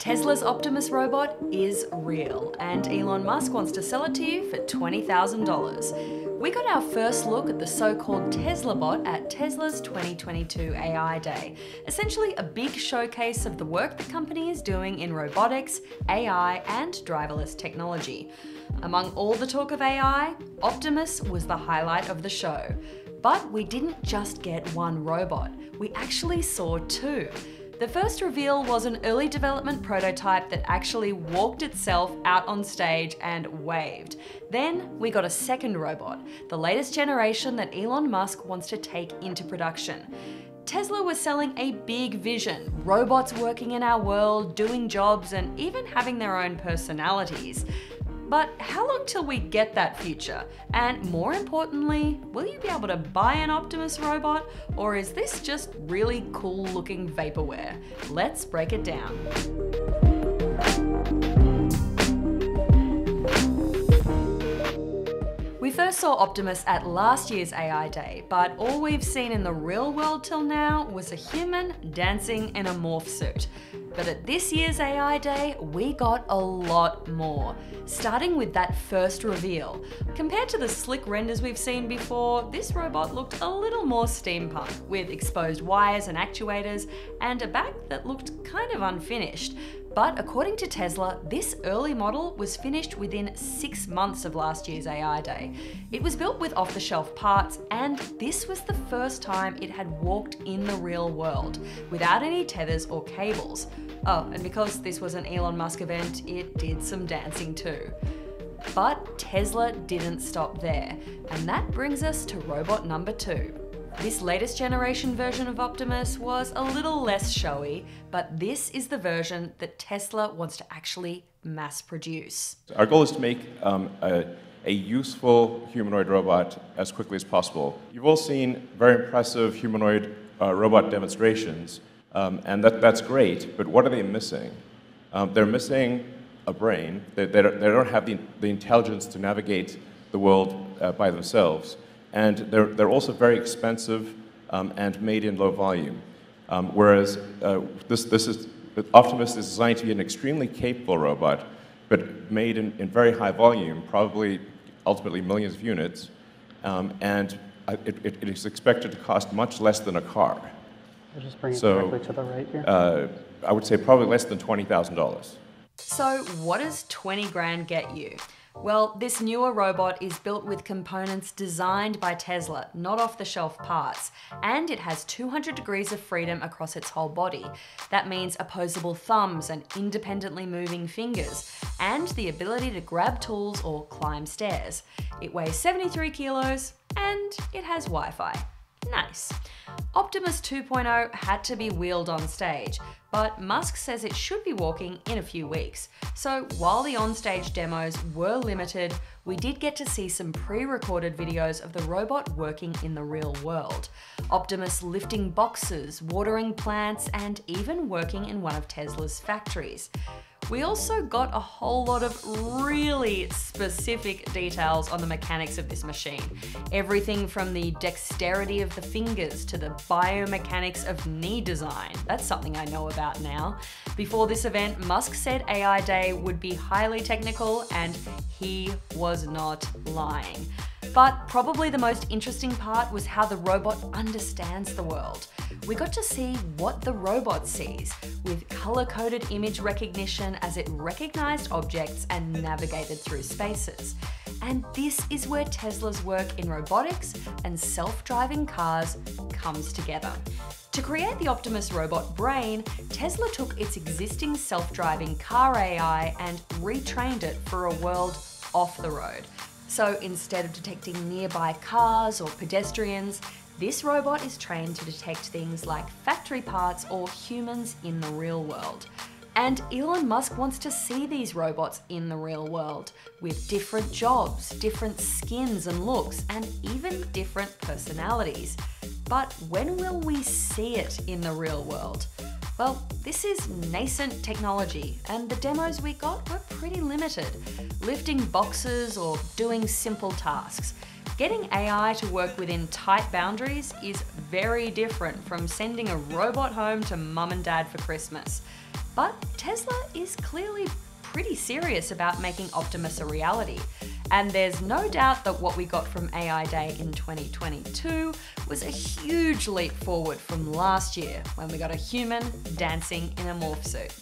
Tesla's Optimus robot is real, and Elon Musk wants to sell it to you for $20,000. We got our first look at the so called Tesla bot at Tesla's 2022 AI Day, essentially a big showcase of the work the company is doing in robotics, AI, and driverless technology. Among all the talk of AI, Optimus was the highlight of the show. But we didn't just get one robot, we actually saw two. The first reveal was an early development prototype that actually walked itself out on stage and waved. Then we got a second robot, the latest generation that Elon Musk wants to take into production. Tesla was selling a big vision robots working in our world, doing jobs, and even having their own personalities. But how long till we get that future? And more importantly, will you be able to buy an Optimus robot, or is this just really cool looking vaporware? Let's break it down. We first saw Optimus at last year's AI Day, but all we've seen in the real world till now was a human dancing in a morph suit. But at this year's AI Day, we got a lot more, starting with that first reveal. Compared to the slick renders we've seen before, this robot looked a little more steampunk, with exposed wires and actuators, and a back that looked kind of unfinished. But according to Tesla, this early model was finished within six months of last year's AI Day. It was built with off the shelf parts, and this was the first time it had walked in the real world, without any tethers or cables. Oh, and because this was an Elon Musk event, it did some dancing too. But Tesla didn't stop there, and that brings us to robot number two. This latest generation version of Optimus was a little less showy, but this is the version that Tesla wants to actually mass produce. Our goal is to make um, a, a, useful humanoid robot as quickly as possible. You've all seen very impressive humanoid uh, robot demonstrations, um, and that, that's great, but what are they missing? Um, they're missing a brain, they, they, don't, they don't have the, the intelligence to navigate the world uh, by themselves and they're, they're also very expensive um, and made in low volume. Um, whereas uh, this, this is, Optimus is designed to be an extremely capable robot, but made in, in very high volume, probably ultimately millions of units, um, and it, it, it is expected to cost much less than a car. I'll just bring it so, directly to the right here. Uh, I would say probably less than $20,000. So what does 20 grand get you? Well, this newer robot is built with components designed by Tesla, not off the shelf parts, and it has 200 degrees of freedom across its whole body. That means opposable thumbs and independently moving fingers, and the ability to grab tools or climb stairs. It weighs 73 kilos, and it has Wi Fi. Nice. Optimus 2.0 had to be wheeled on stage, but Musk says it should be walking in a few weeks. So while the on-stage demos were limited, we did get to see some pre-recorded videos of the robot working in the real world. Optimus lifting boxes, watering plants, and even working in one of Tesla's factories. We also got a whole lot of really specific details on the mechanics of this machine. Everything from the dexterity of the fingers to the biomechanics of knee design. That's something I know about now. Before this event, Musk said AI Day would be highly technical and he was not lying. But probably the most interesting part was how the robot understands the world. We got to see what the robot sees, with color coded image recognition as it recognized objects and navigated through spaces. And this is where Tesla's work in robotics and self driving cars comes together. To create the Optimus robot brain, Tesla took its existing self driving car AI and retrained it for a world off the road. So instead of detecting nearby cars or pedestrians, this robot is trained to detect things like factory parts or humans in the real world. And Elon Musk wants to see these robots in the real world with different jobs, different skins and looks, and even different personalities. But when will we see it in the real world? Well, this is nascent technology, and the demos we got were pretty limited, lifting boxes or doing simple tasks. Getting AI to work within tight boundaries is very different from sending a robot home to mum and dad for Christmas. But Tesla is clearly pretty serious about making Optimus a reality. And there's no doubt that what we got from AI Day in 2022 was a huge leap forward from last year when we got a human dancing in a morph suit.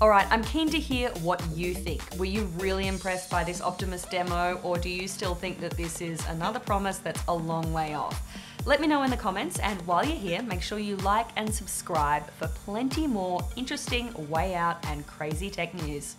Alright, I'm keen to hear what you think. Were you really impressed by this Optimus demo, or do you still think that this is another promise that's a long way off? Let me know in the comments, and while you're here, make sure you like and subscribe for plenty more interesting, way out, and crazy tech news.